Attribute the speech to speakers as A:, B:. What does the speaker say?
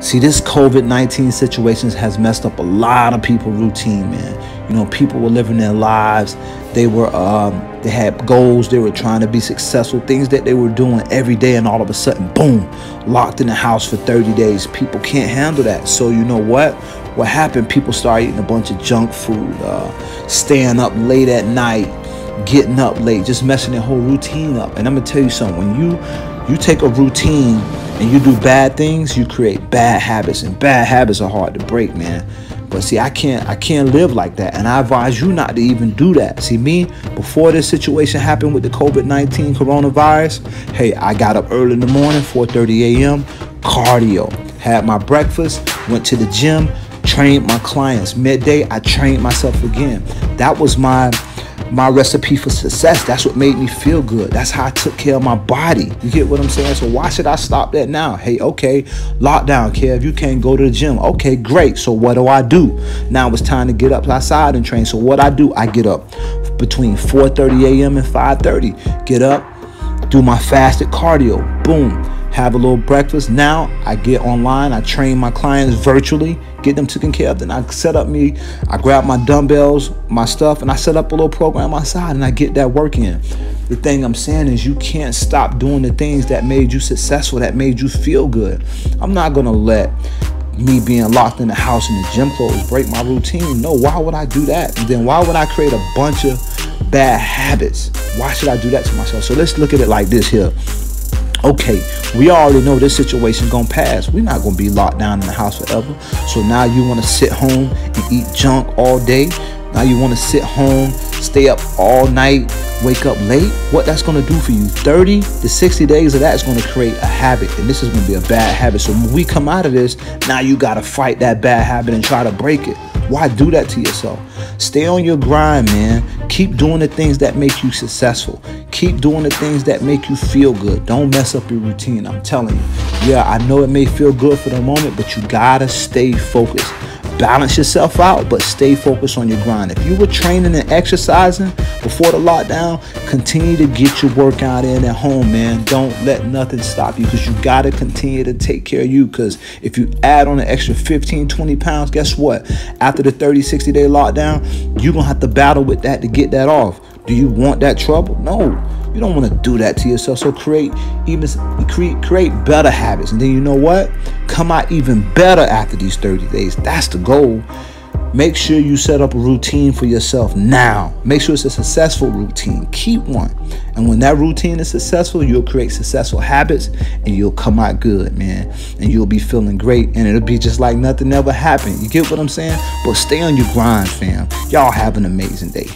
A: See, this COVID 19 situation has messed up a lot of people' routine, man. You know, people were living their lives. They were, um, they had goals. They were trying to be successful, things that they were doing every day, and all of a sudden, boom, locked in the house for 30 days. People can't handle that. So, you know what? What happened? People started eating a bunch of junk food, uh, staying up late at night, getting up late, just messing their whole routine up. And I'm gonna tell you something. When you you take a routine and you do bad things, you create bad habits, and bad habits are hard to break, man. But see, I can't I can't live like that. And I advise you not to even do that. See me, before this situation happened with the COVID-19 coronavirus, hey, I got up early in the morning, 4:30 a.m., cardio, had my breakfast, went to the gym, trained my clients. Midday, I trained myself again. That was my my recipe for success. That's what made me feel good. That's how I took care of my body. You get what I'm saying? So why should I stop that now? Hey, okay, lockdown, Kev, you can't go to the gym. Okay, great. So what do I do? Now it's time to get up outside and train. So what I do, I get up between 4:30 a.m. and 5:30. Get up, do my fasted cardio. Boom have a little breakfast. Now I get online, I train my clients virtually, get them taken care of. Then I set up me, I grab my dumbbells, my stuff, and I set up a little program outside and I get that work in. The thing I'm saying is you can't stop doing the things that made you successful, that made you feel good. I'm not gonna let me being locked in the house in the gym clothes break my routine. No, why would I do that? Then why would I create a bunch of bad habits? Why should I do that to myself? So let's look at it like this here okay, we already know this situation gonna pass. We're not gonna be locked down in the house forever. So now you wanna sit home and eat junk all day. Now you wanna sit home, stay up all night, wake up late. What that's gonna do for you, 30 to 60 days of that is gonna create a habit. And this is gonna be a bad habit. So when we come out of this, now you gotta fight that bad habit and try to break it. Why do that to yourself? Stay on your grind, man. Keep doing the things that make you successful. Keep doing the things that make you feel good. Don't mess up your routine. I'm telling you. Yeah, I know it may feel good for the moment, but you gotta stay focused balance yourself out, but stay focused on your grind. If you were training and exercising before the lockdown, continue to get your workout in at home, man. Don't let nothing stop you because you got to continue to take care of you. Because if you add on an extra 15, 20 pounds, guess what? After the 30, 60 day lockdown, you're going to have to battle with that to get that off. Do you want that trouble? No. You don't want to do that to yourself. So create even create create better habits. And then you know what? Come out even better after these 30 days. That's the goal. Make sure you set up a routine for yourself now. Make sure it's a successful routine. Keep one. And when that routine is successful, you'll create successful habits and you'll come out good, man. And you'll be feeling great and it'll be just like nothing ever happened. You get what I'm saying? But stay on your grind, fam. Y'all have an amazing day.